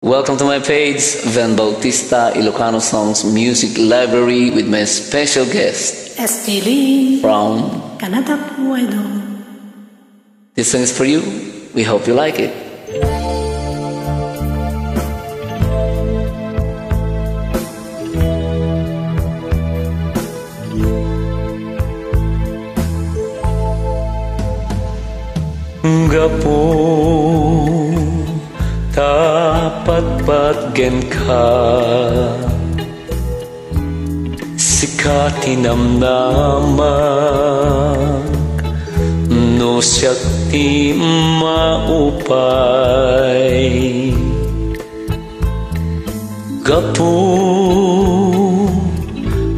Welcome to my page, Van Bautista Ilocano Songs Music Library with my special guest SG Lee, from Canada po, idol. This song is for you. We hope you like it. Gapo patgen ka Sikati namnaman No siyak ti maupay Gapo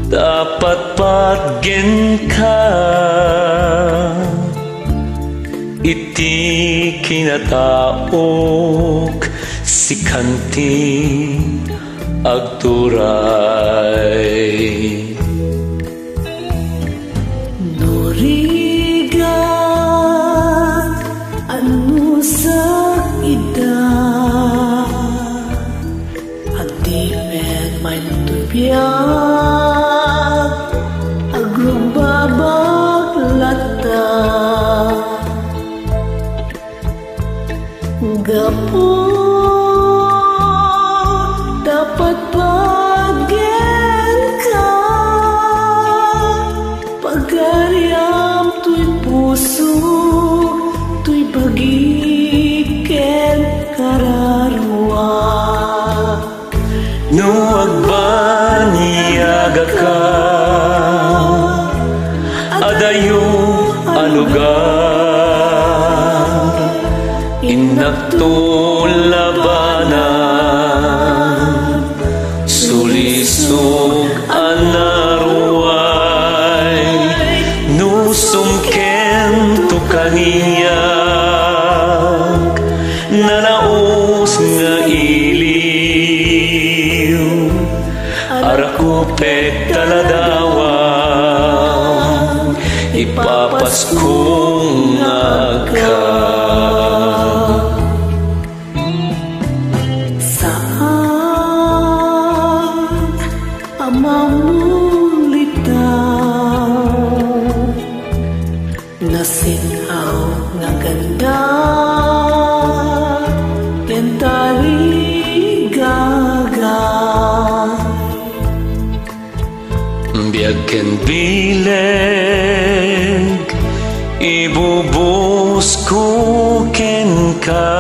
dapat patgen ka iti kinataok sikanti agturay. Norigat ano sa ida at di met may. Agbanyaga ka. Adayo alugar Inaktulabanan Sulisog anaruay Nusumken to Arakupet taladawang Ipapaskong nga Saan ang mamulitaw? Nasinhaw nga ganda Biyagan bileg Ibubus ko ken ka.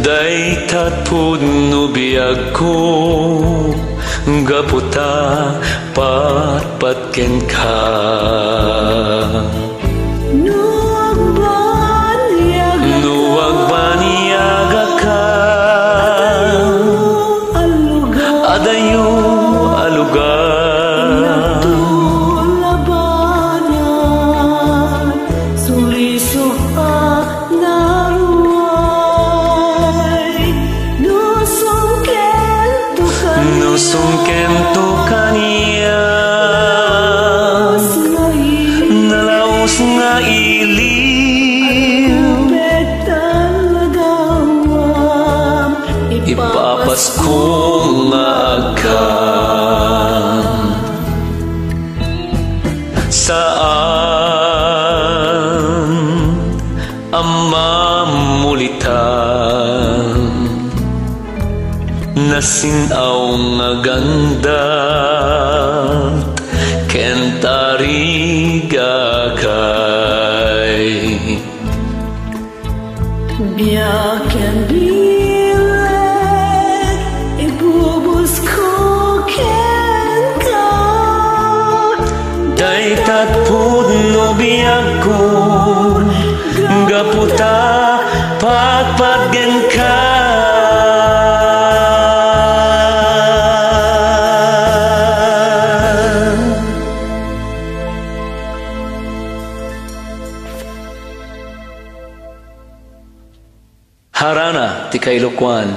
Day tatpud no biyag ko Gaputa patpat ken ka. Nuwag baniyaga ka? Adayo ka Nusungken to kaniya. Nalaos nga iliw Ipapasko nga agkan Nasinaw nga ganda Kentari gakay Biyakan bilang Ibubus ko ken ka. Day tatpud no biyag ko harana tika ilokuan